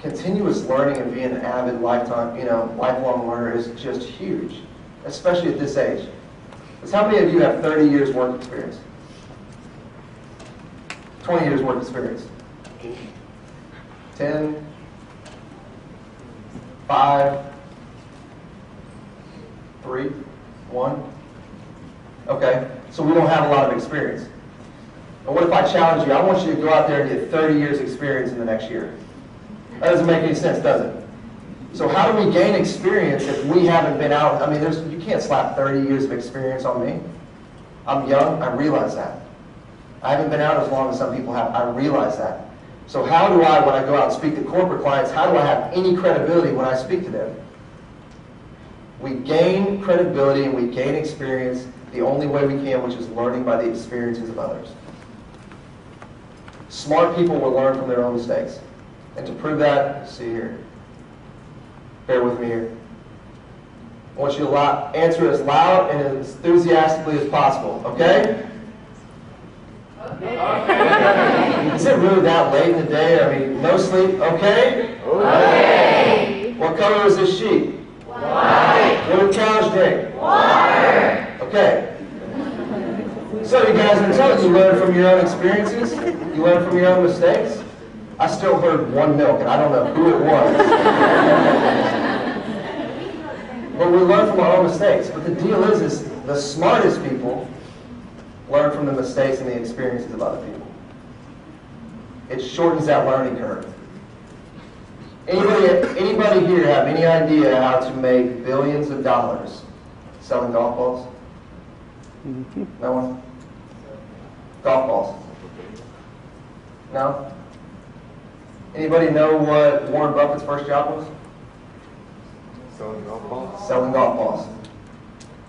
continuous learning and being an avid lifetime, you know, lifelong learner is just huge, especially at this age. Because how many of you have 30 years work experience? 20 years work experience? 10? 5? 3? 1? Okay, so we don't have a lot of experience. But what if I challenge you? I want you to go out there and get 30 years experience in the next year. That doesn't make any sense, does it? So how do we gain experience if we haven't been out? I mean, there's, you can't slap 30 years of experience on me. I'm young, I realize that. I haven't been out as long as some people have, I realize that. So how do I, when I go out and speak to corporate clients, how do I have any credibility when I speak to them? We gain credibility and we gain experience the only way we can, which is learning by the experiences of others. Smart people will learn from their own mistakes. And to prove that, see here. Bear with me here. I want you to answer as loud and as enthusiastically as possible, okay? Okay. Is it really that late in the day? I mean, no sleep, okay? Okay. What color is this sheet? White. What did cows drink? Water. Okay. So you guys are telling you learn from your own experiences? You learn from your own mistakes? I still heard one milk, and I don't know who it was. but we learn from our own mistakes. But the deal is, is the smartest people learn from the mistakes and the experiences of other people. It shortens that learning curve. Anybody, anybody here have any idea how to make billions of dollars selling golf balls? No one? Golf balls. No? Anybody know what Warren Buffett's first job was? Selling golf balls? Selling golf balls.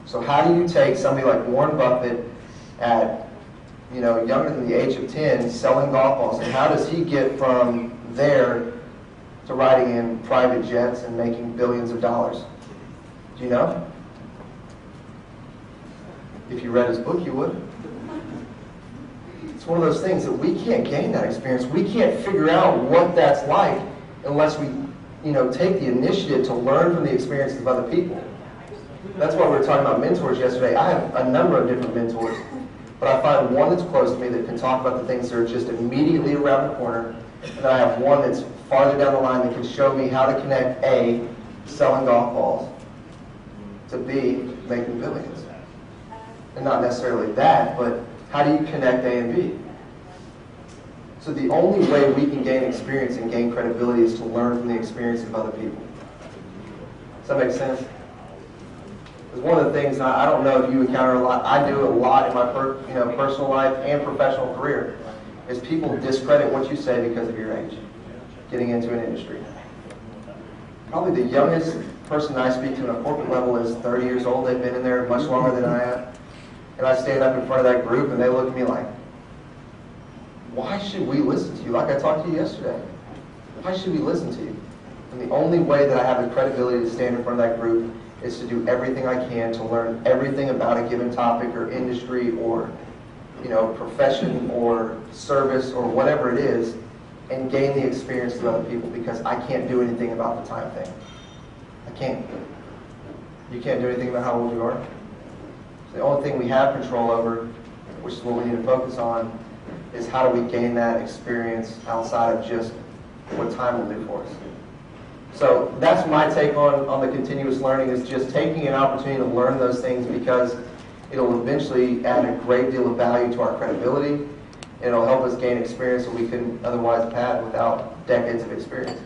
So how do you take somebody like Warren Buffett at, you know, younger than the age of 10 selling golf balls, and how does he get from there to riding in private jets and making billions of dollars? Do you know? If you read his book, you would. It's one of those things that we can't gain that experience. We can't figure out what that's like unless we, you know, take the initiative to learn from the experiences of other people. That's why we were talking about mentors yesterday. I have a number of different mentors, but I find one that's close to me that can talk about the things that are just immediately around the corner, and then I have one that's farther down the line that can show me how to connect A, selling golf balls, to B, making billions. And not necessarily that, but how do you connect A and B? So the only way we can gain experience and gain credibility is to learn from the experience of other people. Does that make sense? Because one of the things I don't know if you encounter a lot, I do a lot in my per, you know personal life and professional career, is people discredit what you say because of your age, getting into an industry. Probably the youngest person I speak to on a corporate level is 30 years old. They've been in there much longer than I have. And I stand up in front of that group and they look at me like, why should we listen to you? Like I talked to you yesterday. Why should we listen to you? And the only way that I have the credibility to stand in front of that group is to do everything I can to learn everything about a given topic or industry or you know, profession or service or whatever it is and gain the experience of other people because I can't do anything about the time thing. I can't. You can't do anything about how old you are. The only thing we have control over, which is what we need to focus on, is how do we gain that experience outside of just what time will do for us. So that's my take on, on the continuous learning is just taking an opportunity to learn those things because it'll eventually add a great deal of value to our credibility. And it'll help us gain experience that we couldn't otherwise have had without decades of experience.